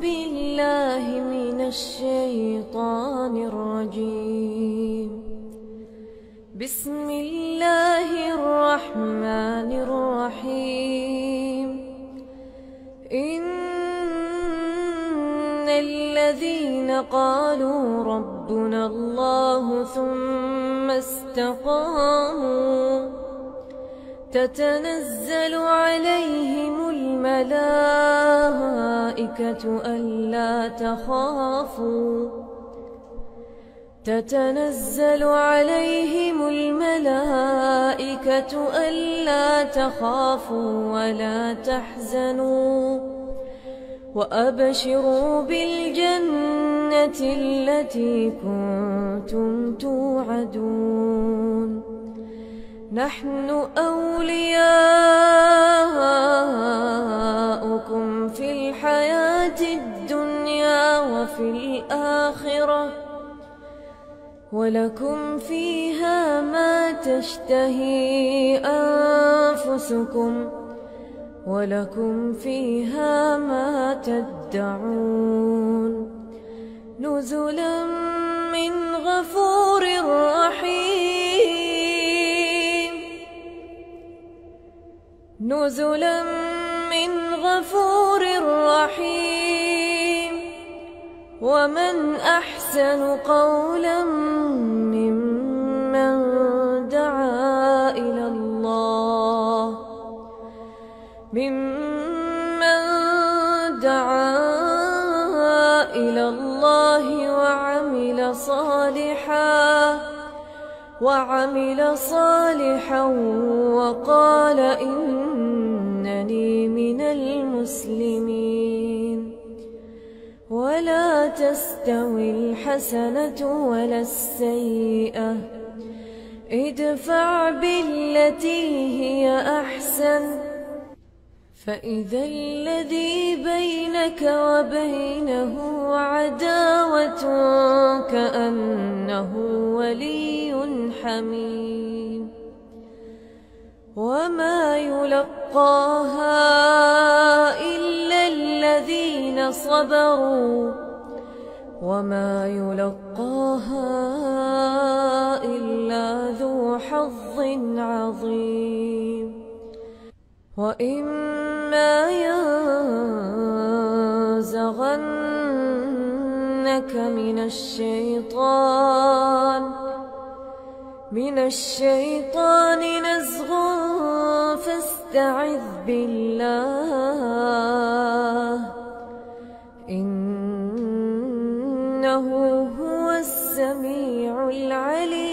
بالله من الشيطان الرجيم. بسم الله الرحمن الرحيم. إن الذين قالوا ربنا الله ثم استقاموا تتنزل عليهم الملائكة. ألا تخافوا. تتنزل عليهم الملائكة ألا تخافوا ولا تحزنوا. وأبشروا بالجنة التي كنتم توعدون. نحن أولياؤكم الحياة الدنيا وفي الآخرة. ولكم فيها ما تشتهي أنفسكم. ولكم فيها ما تدعون. نزلا من غفور رحيم. نزلا من غفور رحيم ومن أحسن قولا ممن دعا إلى الله. ممن دعا إلى الله وعمل صالحا وعمل صالحا وقال إنني من المسلمين. ولا تستوي الحسنة ولا السيئة. ادفع بالتي هي أحسن. فإذا الذي بينك وبينه عداوة كأنه ولي حميم. وما يلقاها صبروا وما يلقاها إلا ذو حظ عظيم. وإما ينزغنك من الشيطان من الشيطان نزغ فاستعذ بالله. السميع العليم